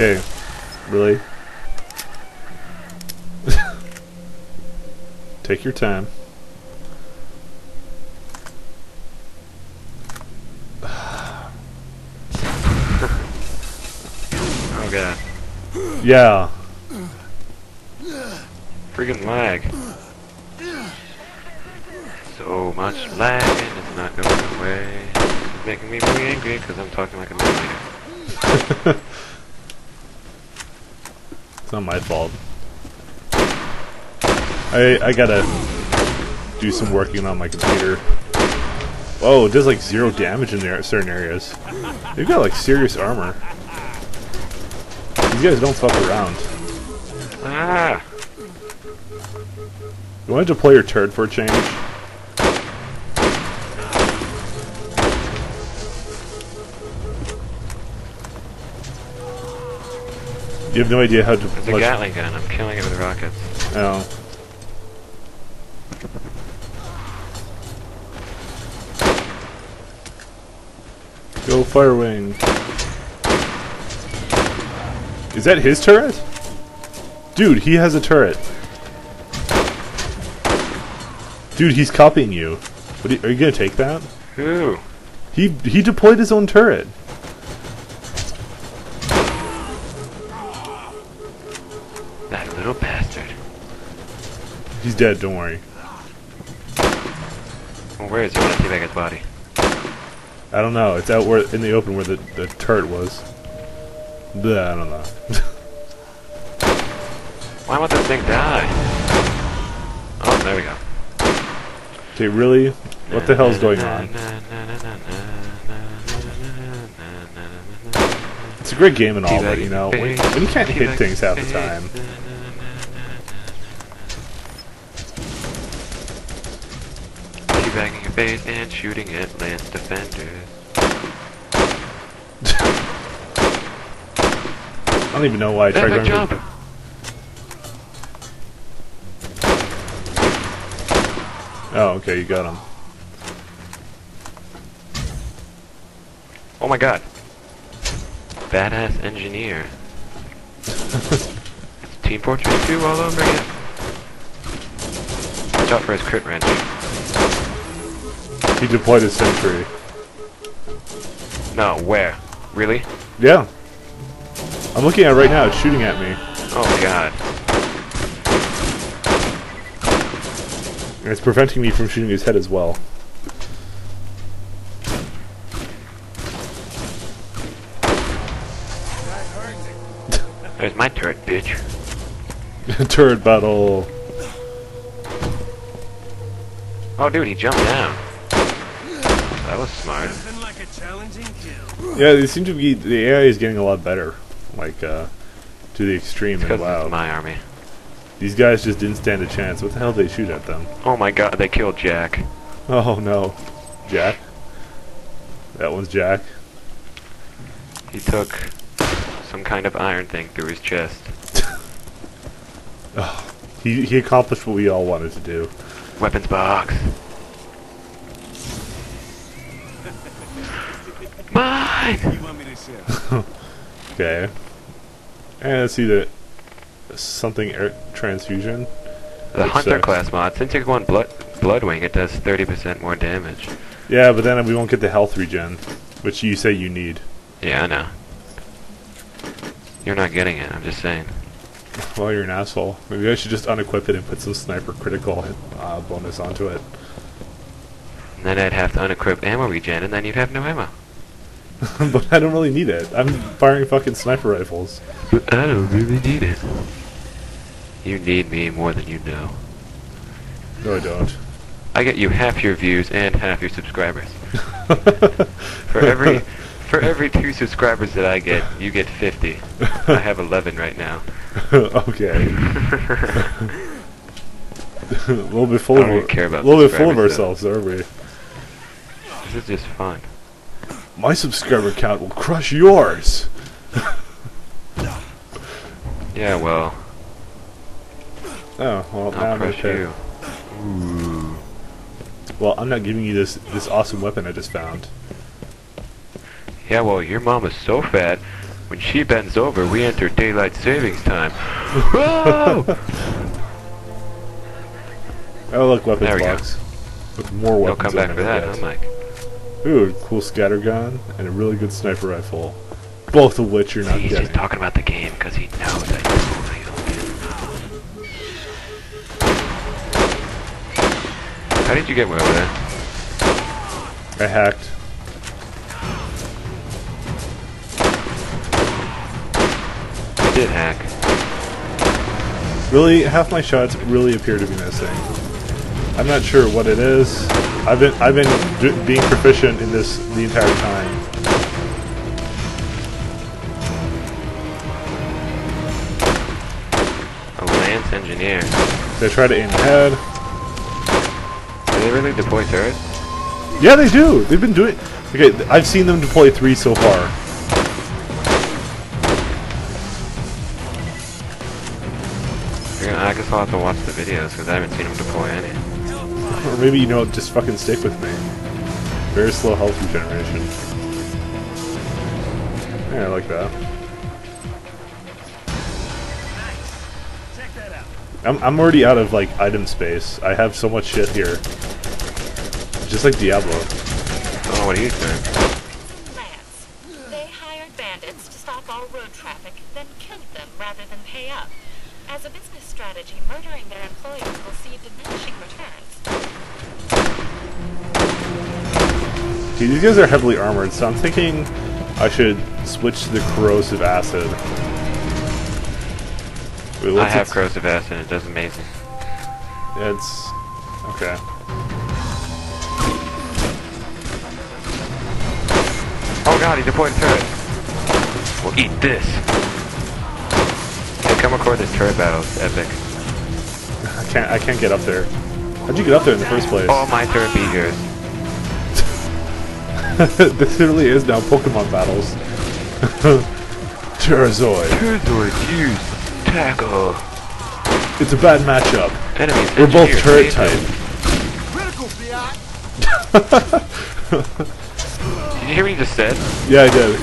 Okay. Really? Take your time. Oh god. Yeah. Freaking lag. So much lag and it's not going away. It's making me really angry because I'm talking like a maniac. It's not my fault. I I gotta do some working on my computer. Oh, it does like zero damage in there at certain areas. They've got like serious armor. These guys don't fuck around. Ah! You wanted to play your turd for a change? You have no idea how to. It's a Gatling gun. I'm killing it with rockets. Oh. Go Firewing. Is that his turret? Dude, he has a turret. Dude, he's copying you. What are you, are you gonna take that? Ooh! He he deployed his own turret. He's dead. Don't worry. Well, where is he? I want to teabag his body. I don't know. It's out where in the open where the, the turret was. Bleh, I don't know. Why won't this thing die? Oh, there we go. okay, really? What the hell's going on? It's a great game and all, but you know, when, when you can't hit things half the time. And shooting at Lance defenders. I don't even know why I tried to jump! Oh, okay, you got him. Oh my god. Badass engineer. Team Fortress 2 all over again. Watch out for his crit wrench. He deployed his sentry. No, where? Really? Yeah. I'm looking at it right now. It's shooting at me. Oh god. And it's preventing me from shooting his head as well. There's my turret, bitch. turret battle. Oh dude, he jumped down. That was smart. Like a challenging kill. Yeah, they seem to be. The AI is getting a lot better. Like, uh, to the extreme and Because wow. it's my army. These guys just didn't stand a chance. What the hell did they shoot at them? Oh my god, they killed Jack. Oh no. Jack? That one's Jack. He took some kind of iron thing through his chest. oh, He, he accomplished what we all wanted to do. Weapons box. Okay. And let's see the something air transfusion. The Which Hunter sucks. class mod. Since you go on blood Bloodwing, it does 30% more damage. Yeah, but then we won't get the health regen, which you say you need. Yeah, I know. You're not getting it, I'm just saying. Well, you're an asshole. Maybe I should just unequip it and put some sniper critical uh, bonus onto it. And then I'd have to unequip ammo regen, and then you'd have no ammo. but I don't really need it. I'm firing fucking sniper rifles. But I don't really need it. You need me more than you know. No, I don't. I get you half your views and half your subscribers. For every for every two subscribers that I get, you get 50. I have 11 right now. okay. a little bit full I of care about a little bit full of ourselves, aren't we? This is just fun. My subscriber count will crush yours. Yeah, well, Oh well, now I'm crush you. Well, I'm not giving you this this awesome weapon I just found. Yeah, well, your mom is so fat When she bends over, we enter daylight savings time. Whoa! Oh, look, weapons There we go. With more weapons come back for that, huh. Mike? Ooh, cool scatter gun and a really good sniper rifle. Both of which you're not See, he's getting. just talking about the game because he knows I totally own it. How did you get way over there? I hacked. You did hack. Really, half my shots really appear to be missing. I'm not sure what it is. I've been I've been d- being proficient in this the entire time. A Lance engineer. They try to aim ahead. Do they really deploy turrets? Yeah, they do. They've been doing. Okay, I've seen them deploy three so far. I guess I'll have to watch the videos because I haven't seen them deploy any. Or maybe you know, just fucking stick with me. Very slow health regeneration. Yeah, I like that. Check that out. I'm I'm already out of like item space. I have so much shit here. Just like Diablo. Oh, what are you doing? Lance. They hired bandits to stop all road traffic, then killed them rather than pay up. As a business strategy, murdering their employees will see diminishing returns. See, these guys are heavily armored, so I'm thinking I should switch to the corrosive acid. Wait, I have corrosive acid. It does amazing. It's okay. Oh god, he deployed a turret. We'll eat this. Hey, come record this turret battle. It's epic. I can't. I can't get up there. How'd you get up there in the first place? Oh, my turret beat yours. this really is now Pokemon battles. Terrazoid. Turret use. Tackle. It's a bad matchup. Enemies. We're both turret type. Critical, Fiat. Did you hear what you just said? Yeah, I did.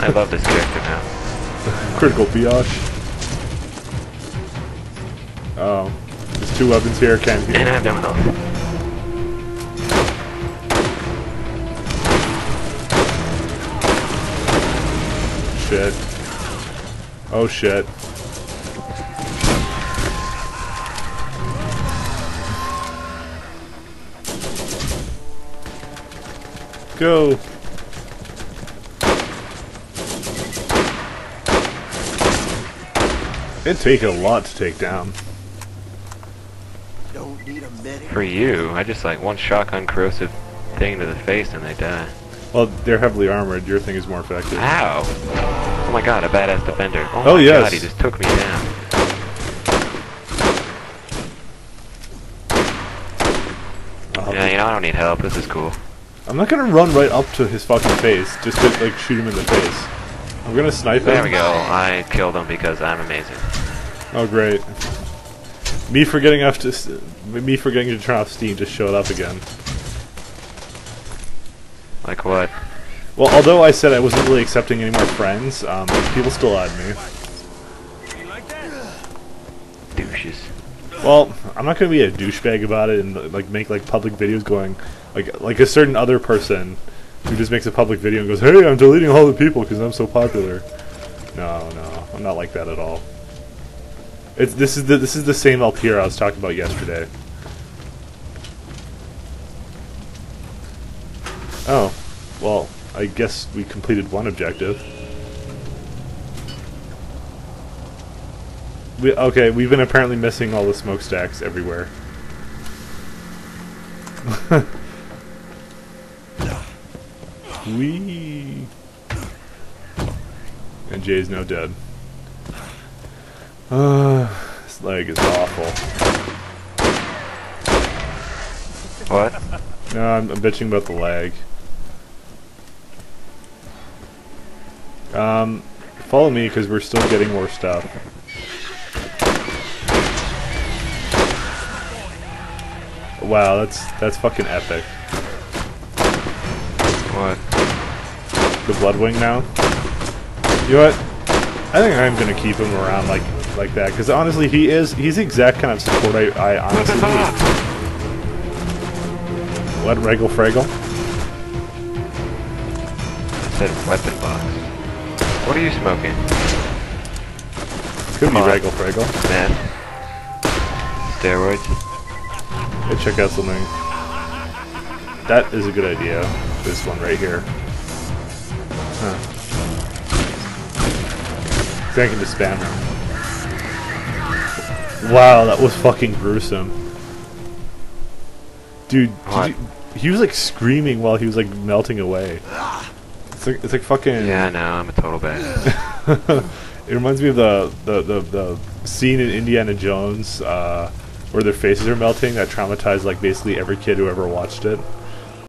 I love this character now. Critical biatch. Oh, there's two weapons here. Can't And I heal. have no health. Shit. Oh shit. Go. It'd take a lot to take down. Don't need a medic. For you, I just like one shotgun corrosive thing to the face and they die. Well, they're heavily armored. Your thing is more effective. Ow! Oh my god, a badass defender. Oh, Oh, my yes. god, he just took me down. I'll Yeah, you know, I don't need help. This is cool. I'm not gonna run right up to his fucking face just to like shoot him in the face. I'm gonna snipe him. There we go. I killed him because I'm amazing. Oh great. Me forgetting to me forgetting to turn off Steam just showed up again. Like what? Well, although I said I wasn't really accepting any more friends, um, people still add me. Douches. Well, I'm not gonna be a douchebag about it and like make like public videos going like like a certain other person who just makes a public video and goes, "Hey, I'm deleting all the people because I'm so popular." No, no, I'm not like that at all. It's this is the this is the same LPR I was talking about yesterday. Oh, well, I guess we completed one objective. We, okay, we've been apparently missing all the smokestacks everywhere. Wee. And Jay's now dead. Uh, this leg is awful. What? No, I'm, I'm bitching about the lag. Um, follow me because we're still getting more stuff. Wow, that's that's fucking epic. What? the Bloodwing now. You know what? I think I'm gonna keep him around like like that because honestly, he is he's the exact kind of support I, I honestly need. What Regal Fraggle? I said weapon box. What are you smoking? Could Come be on. Regal Fraggle. Meth? Steroids? Hey, check out something. That is a good idea. This one right here. Huh. I can just spam him. Wow, that was fucking gruesome. Dude, you, he was like screaming while he was like melting away. It's like it's like fucking. Yeah, no, I'm a total badass. it reminds me of the, the, the, the scene in Indiana Jones uh, where their faces are melting that traumatized like basically every kid who ever watched it.